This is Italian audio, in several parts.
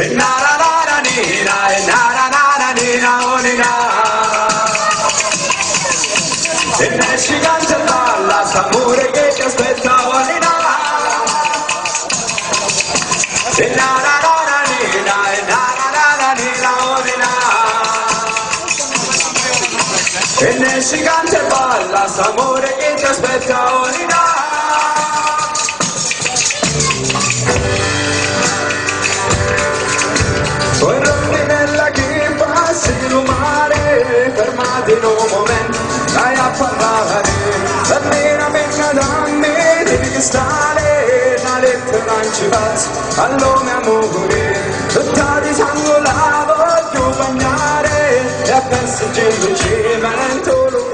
E nasci canta e balla, s'amore che ti aspetta olina. E na na na na ni na e na na na na ni na olina nasci canta balla, s'amore che ti aspetta olina fermati in un momento, dai a parlare, almeno venga da me, devi una lettera non ci passa, allora amore, tutta la voglio bagnare, e a passeggero cemento lo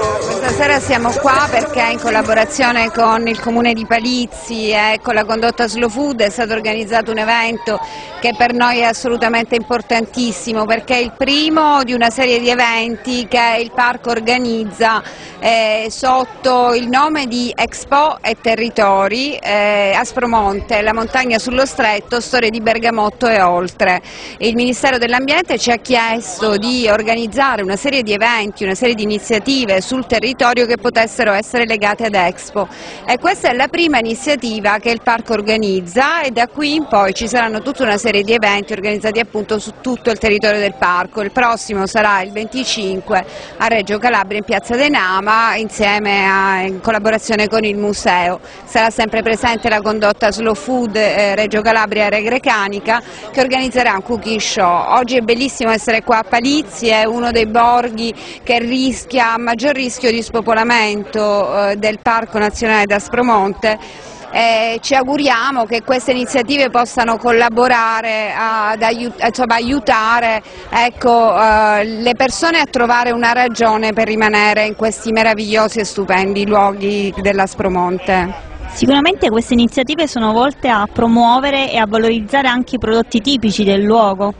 Stasera siamo qua perché in collaborazione con il Comune di Palizzi e con la condotta Slow Food è stato organizzato un evento che per noi è assolutamente importantissimo perché è il primo di una serie di eventi che il parco organizza eh, sotto il nome di Expo e Territori, eh, Aspromonte, la montagna sullo stretto, storie di Bergamotto e oltre. Il Ministero dell'Ambiente ci ha chiesto di organizzare una serie di eventi, una serie di iniziative sul territorio che potessero essere legate ad Expo e questa è la prima iniziativa che il parco organizza e da qui in poi ci saranno tutta una serie di eventi organizzati appunto su tutto il territorio del parco. Il prossimo sarà il 25 a Reggio Calabria in Piazza De Nama insieme a, in collaborazione con il museo. Sarà sempre presente la condotta Slow Food eh, Reggio Calabria Regrecanica che organizzerà un cooking show. Oggi è bellissimo essere qua a Palizzi, è uno dei borghi che rischia maggior rischio di spopolamento eh, del Parco Nazionale d'Aspromonte. Eh, ci auguriamo che queste iniziative possano collaborare ad aiut insomma, aiutare ecco, eh, le persone a trovare una ragione per rimanere in questi meravigliosi e stupendi luoghi dell'Aspromonte. Sicuramente queste iniziative sono volte a promuovere e a valorizzare anche i prodotti tipici del luogo.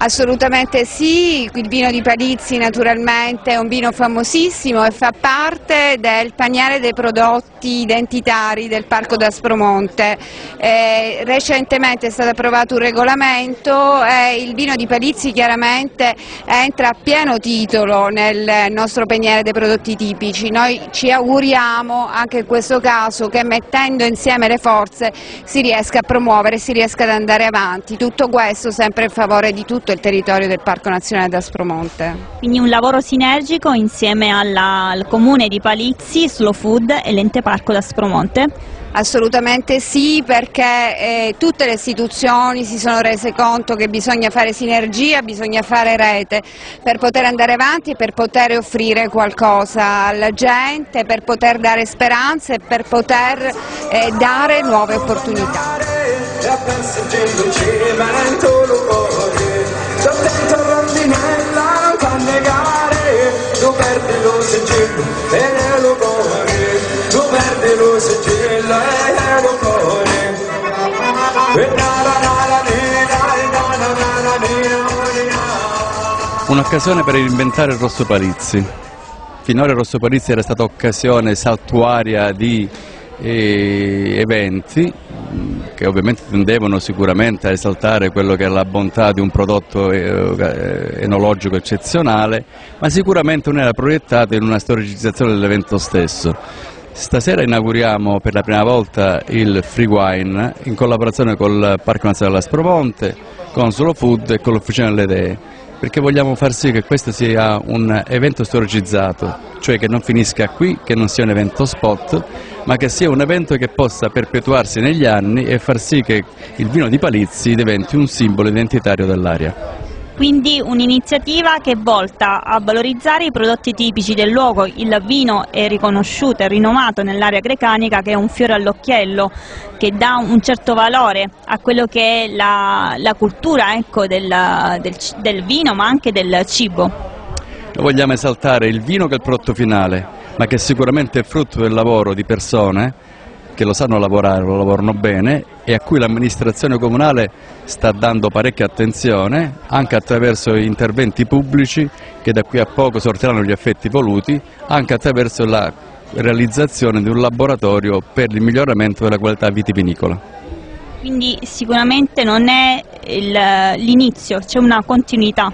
Assolutamente sì, il vino di Palizzi naturalmente è un vino famosissimo e fa parte del paniere dei prodotti identitari del Parco d'Aspromonte. Eh, recentemente è stato approvato un regolamento e il vino di Palizzi chiaramente entra a pieno titolo nel nostro paniere dei prodotti tipici. Noi ci auguriamo anche in questo caso che mettendo insieme le forze si riesca a promuovere, si riesca ad andare avanti. Tutto questo sempre in favore di tutto il territorio del Parco Nazionale d'Aspromonte. Quindi un lavoro sinergico insieme alla, al Comune di Palizzi, Slow Food e l'Ente Parco d'Aspromonte? Assolutamente sì, perché eh, tutte le istituzioni si sono rese conto che bisogna fare sinergia, bisogna fare rete per poter andare avanti e per poter offrire qualcosa alla gente, per poter dare speranze e per poter eh, dare nuove opportunità. Un'occasione per reinventare il Rosso Palizzi. Finora il Rosso Palizzi era stata occasione saltuaria di eh, eventi mh, che ovviamente tendevano sicuramente a esaltare quello che è la bontà di un prodotto eh, enologico eccezionale, ma sicuramente non era proiettato in una storicizzazione dell'evento stesso. Stasera inauguriamo per la prima volta il Free Wine in collaborazione col Parco Nazionale della Spromonte, con Solo Food e con l'Officina delle Idee perché vogliamo far sì che questo sia un evento storicizzato, cioè che non finisca qui, che non sia un evento spot, ma che sia un evento che possa perpetuarsi negli anni e far sì che il vino di Palizzi diventi un simbolo identitario dell'area. Quindi un'iniziativa che è volta a valorizzare i prodotti tipici del luogo. Il vino è riconosciuto e rinomato nell'area grecanica che è un fiore all'occhiello che dà un certo valore a quello che è la, la cultura ecco, del, del, del vino ma anche del cibo. Noi vogliamo esaltare il vino che è il prodotto finale, ma che sicuramente è frutto del lavoro di persone che lo sanno lavorare, lo lavorano bene e a cui l'amministrazione comunale sta dando parecchia attenzione anche attraverso interventi pubblici che da qui a poco sorteranno gli effetti voluti, anche attraverso la realizzazione di un laboratorio per il miglioramento della qualità vitivinicola. Quindi sicuramente non è l'inizio, c'è una continuità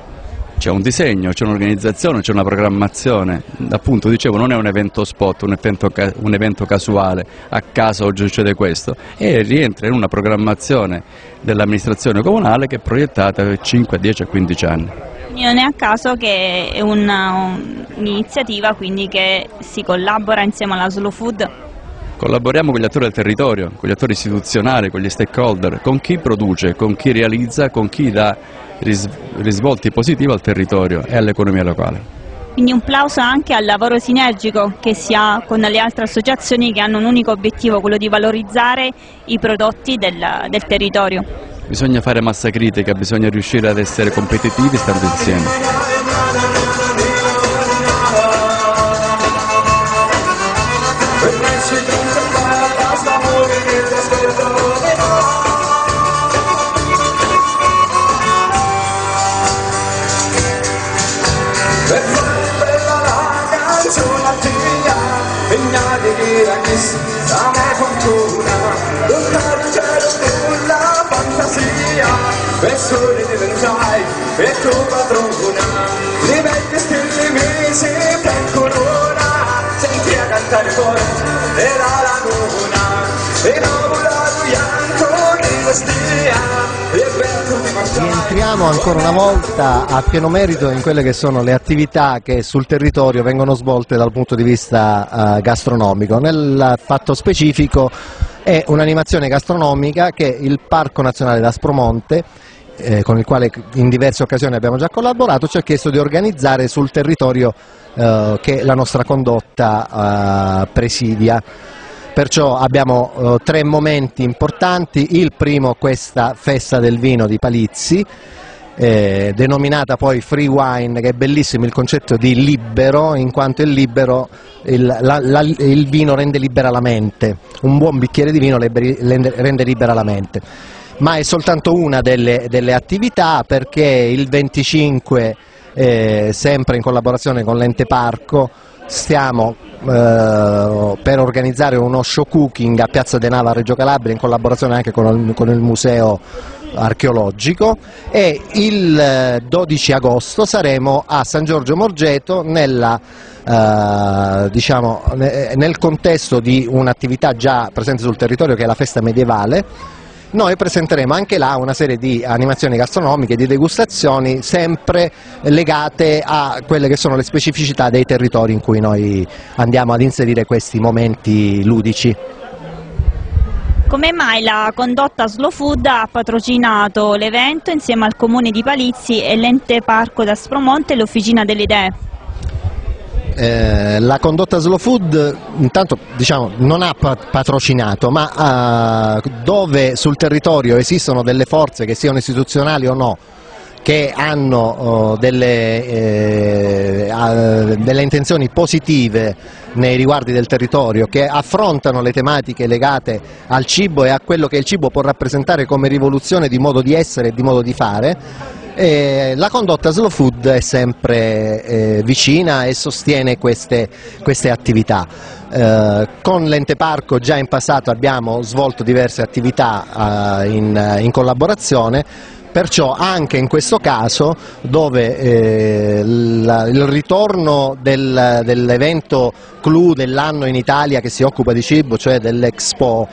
c'è un disegno, c'è un'organizzazione, c'è una programmazione, appunto dicevo non è un evento spot, un evento, un evento, casuale, a caso oggi succede questo, e rientra in una programmazione dell'amministrazione comunale che è proiettata per 5, 10 e 15 anni. Non è a caso che è un'iniziativa quindi che si collabora insieme alla Slow Food. Collaboriamo con gli attori del territorio, con gli attori istituzionali, con gli stakeholder, con chi produce, con chi realizza, con chi dà risvolti positivi al territorio e all'economia locale. Quindi un plauso anche al lavoro sinergico che si ha con le altre associazioni che hanno un unico obiettivo, quello di valorizzare i prodotti del, del territorio. Bisogna fare massa critica, bisogna riuscire ad essere competitivi stando insieme. Verso le diventai, e tu padrona, li vecchi stili mesi per corona, senti a cantare fuori, era la luna, e nuvola bianco di vestia, Rientriamo ancora una volta a pieno merito in quelle che sono le attività che sul territorio vengono svolte dal punto di vista uh, gastronomico. Nel fatto specifico è un'animazione gastronomica che il Parco Nazionale d'Aspromonte eh, con il quale in diverse occasioni abbiamo già collaborato, ci ha chiesto di organizzare sul territorio eh, che la nostra condotta eh, presidia. Perciò abbiamo eh, tre momenti importanti, il primo questa festa del vino di Palizzi, eh, denominata poi Free Wine, che è bellissimo il concetto di libero, in quanto è libero, il, la, la, il vino rende libera la mente, un buon bicchiere di vino rende libera la mente. Ma è soltanto una delle, delle attività perché il 25, eh, sempre in collaborazione con l'Ente Parco, stiamo eh, per organizzare uno show cooking a Piazza De Nava a Reggio Calabria in collaborazione anche con il, con il museo archeologico. E il 12 eh, agosto saremo a San Giorgio Morgeto nella, eh, diciamo, nel contesto di un'attività già presente sul territorio che è la festa medievale noi presenteremo anche là una serie di animazioni gastronomiche, di degustazioni sempre legate a quelle che sono le specificità dei territori in cui noi andiamo ad inserire questi momenti ludici. Come mai la condotta Slow Food ha patrocinato l'evento insieme al Comune di Palizzi e l'Ente Parco d'Aspromonte e l'Officina delle Idee? Eh, la condotta Slow Food intanto diciamo, non ha patrocinato, ma eh, dove sul territorio esistono delle forze che siano istituzionali o no, che hanno oh, delle, eh, delle, intenzioni positive nei riguardi del territorio, che affrontano le tematiche legate al cibo e a quello che il cibo può rappresentare come rivoluzione di modo di essere e di modo di fare, eh, la condotta Slow Food è sempre eh, vicina e sostiene queste, queste attività. Eh, con l'ente parco già in passato abbiamo svolto diverse attività eh, in, in collaborazione, perciò anche in questo caso dove eh, il, il ritorno del, dell'evento clou dell'anno in Italia che si occupa di cibo, cioè dell'Expo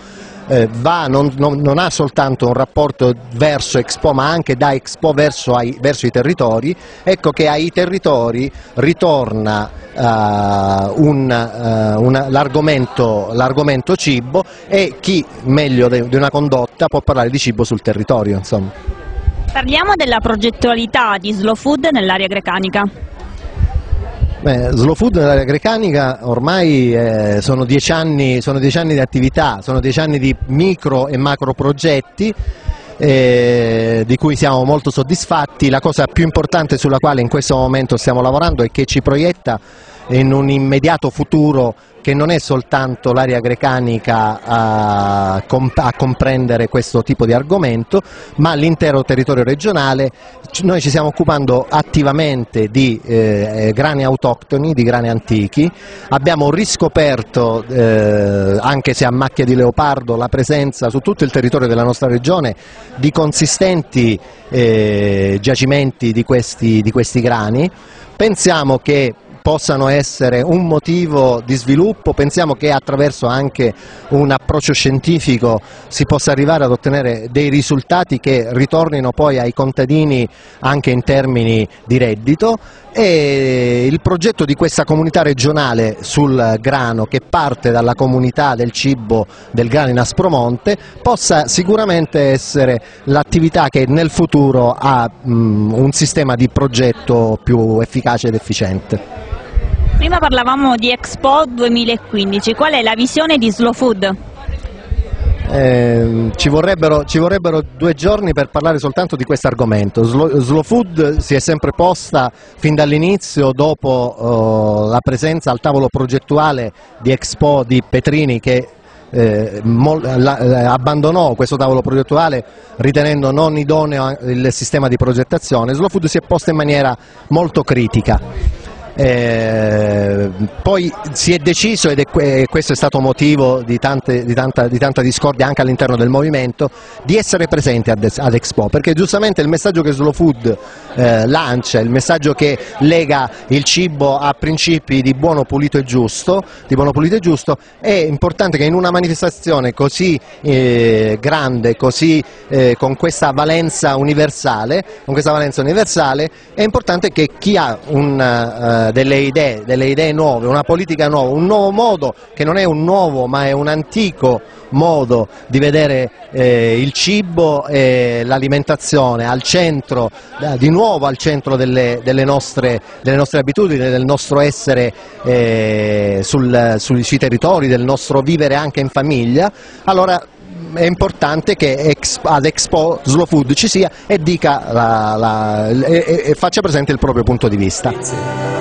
eh, va, non, non, non, ha soltanto un rapporto verso Expo ma anche da Expo verso, ai, verso i territori, ecco che ai territori ritorna uh, uh, l'argomento, cibo e chi meglio di una condotta può parlare di cibo sul territorio. Insomma. Parliamo della progettualità di Slow Food nell'area grecanica. Beh, slow food nell'area grecanica ormai eh, sono, dieci anni, sono, dieci anni, di attività, sono dieci anni di micro e macro progetti eh, di cui siamo molto soddisfatti. La cosa più importante sulla quale in questo momento stiamo lavorando e che ci proietta in un immediato futuro che non è soltanto l'area grecanica a, a, comprendere questo tipo di argomento, ma l'intero territorio regionale. Noi ci stiamo occupando attivamente di eh, grani autoctoni, di grani antichi, abbiamo riscoperto, eh, anche se a macchia di leopardo, la presenza su tutto il territorio della nostra regione di consistenti eh, giacimenti di questi, di questi grani. Pensiamo che possano essere un motivo di sviluppo, pensiamo che attraverso anche un approccio scientifico si possa arrivare ad ottenere dei risultati che ritornino poi ai contadini anche in termini di reddito e il progetto di questa comunità regionale sul grano che parte dalla comunità del cibo del grano in Aspromonte possa sicuramente essere l'attività che nel futuro ha mh, un sistema di progetto più efficace ed efficiente. Prima parlavamo di Expo 2015, qual è la visione di Slow Food? Eh, ci, vorrebbero, ci, vorrebbero, due giorni per parlare soltanto di questo argomento. Slow, Slow, Food si è sempre posta fin dall'inizio dopo uh, la presenza al tavolo progettuale di Expo di Petrini che eh, la, eh, abbandonò questo tavolo progettuale ritenendo non idoneo il sistema di progettazione. Slow Food si è posta in maniera molto critica. Eh, poi si è deciso, ed è, questo è stato motivo di, tante, di, tanta, di tanta, discordia anche all'interno del movimento, di essere presenti ad, ad, Expo, perché giustamente il messaggio che Slow Food eh, lancia, il messaggio che lega il cibo a principi di buono, pulito e giusto, buono, pulito e giusto è importante che in una manifestazione così eh, grande, così, eh, con questa valenza universale, con questa valenza universale, è importante che chi ha un eh, delle idee, delle idee nuove, una politica nuova, un nuovo modo che non è un nuovo ma è un antico modo di vedere eh, il cibo e l'alimentazione al centro, di nuovo al centro delle, delle, nostre, delle, nostre, abitudini, del nostro essere eh, sul, sui, territori, del nostro vivere anche in famiglia, allora è importante che ad Expo Slow Food ci sia e, la, la, e, e faccia presente il proprio punto di vista.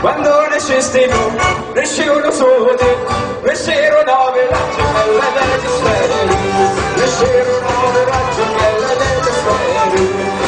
Quando nascesti tu, nascevano soli, nascevano nove raggi belle delle sfere, nascevano nove raggi belle delle sfere,